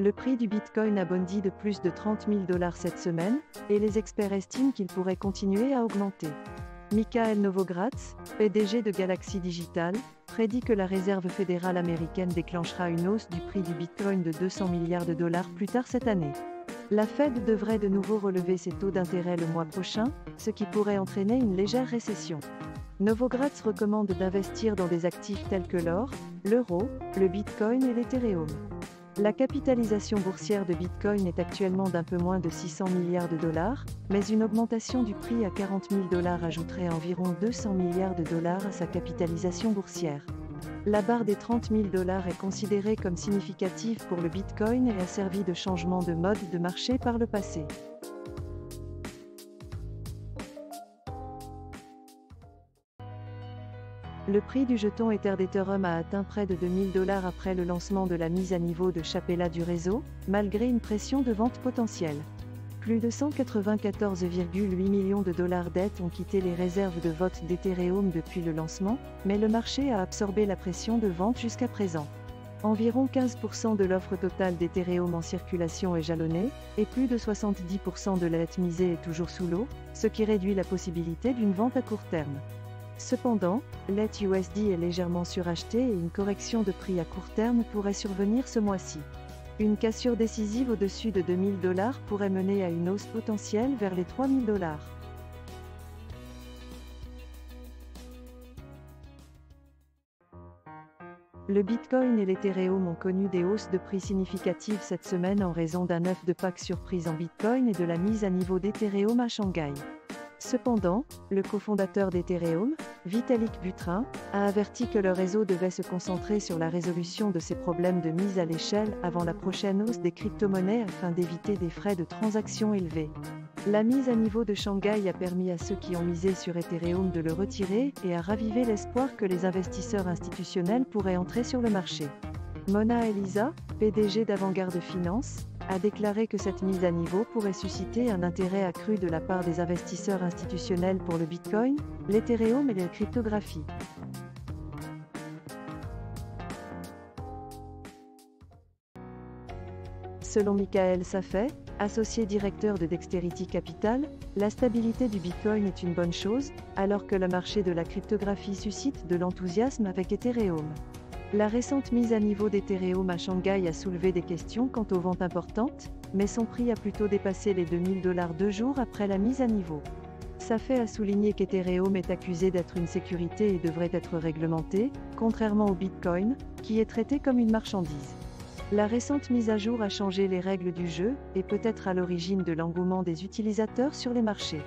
Le prix du Bitcoin a bondi de plus de 30 000 dollars cette semaine, et les experts estiment qu'il pourrait continuer à augmenter. Michael Novogratz, PDG de Galaxy Digital, prédit que la Réserve fédérale américaine déclenchera une hausse du prix du Bitcoin de 200 milliards de dollars plus tard cette année. La Fed devrait de nouveau relever ses taux d'intérêt le mois prochain, ce qui pourrait entraîner une légère récession. Novogratz recommande d'investir dans des actifs tels que l'or, l'euro, le Bitcoin et l'Ethereum. La capitalisation boursière de Bitcoin est actuellement d'un peu moins de 600 milliards de dollars, mais une augmentation du prix à 40 000 dollars ajouterait environ 200 milliards de dollars à sa capitalisation boursière. La barre des 30 000 dollars est considérée comme significative pour le Bitcoin et a servi de changement de mode de marché par le passé. Le prix du jeton Ether d'Ethereum a atteint près de 2000 dollars après le lancement de la mise à niveau de Chapella du réseau, malgré une pression de vente potentielle. Plus de 194,8 millions de dollars dettes ont quitté les réserves de vote d'Ethereum depuis le lancement, mais le marché a absorbé la pression de vente jusqu'à présent. Environ 15% de l'offre totale d'Ethereum en circulation est jalonnée, et plus de 70% de la misée est toujours sous l'eau, ce qui réduit la possibilité d'une vente à court terme. Cependant, l'ETH USD est légèrement suracheté et une correction de prix à court terme pourrait survenir ce mois-ci. Une cassure décisive au-dessus de 2000 dollars pourrait mener à une hausse potentielle vers les 3000 dollars. Le Bitcoin et l'Ethereum ont connu des hausses de prix significatives cette semaine en raison d'un œuf de Pâques surprise en Bitcoin et de la mise à niveau d'Ethereum à Shanghai. Cependant, le cofondateur d'Ethereum, Vitalik Buterin, a averti que le réseau devait se concentrer sur la résolution de ces problèmes de mise à l'échelle avant la prochaine hausse des crypto-monnaies afin d'éviter des frais de transaction élevés. La mise à niveau de Shanghai a permis à ceux qui ont misé sur Ethereum de le retirer et a ravivé l'espoir que les investisseurs institutionnels pourraient entrer sur le marché. Mona Elisa, PDG d'Avantgarde Finance, a déclaré que cette mise à niveau pourrait susciter un intérêt accru de la part des investisseurs institutionnels pour le Bitcoin, l'Ethereum et la cryptographie. Selon Michael Safet, associé directeur de Dexterity Capital, la stabilité du Bitcoin est une bonne chose, alors que le marché de la cryptographie suscite de l'enthousiasme avec Ethereum. La récente mise à niveau d'Ethereum à Shanghai a soulevé des questions quant aux ventes importantes, mais son prix a plutôt dépassé les 2000 dollars deux jours après la mise à niveau. Safet a souligné qu'Ethereum est accusé d'être une sécurité et devrait être réglementé, contrairement au Bitcoin, qui est traité comme une marchandise. La récente mise à jour a changé les règles du jeu, et peut être à l'origine de l'engouement des utilisateurs sur les marchés.